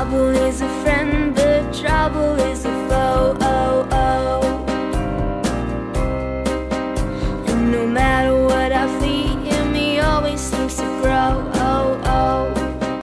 Trouble is a friend, but trouble is a foe. Oh, oh. And no matter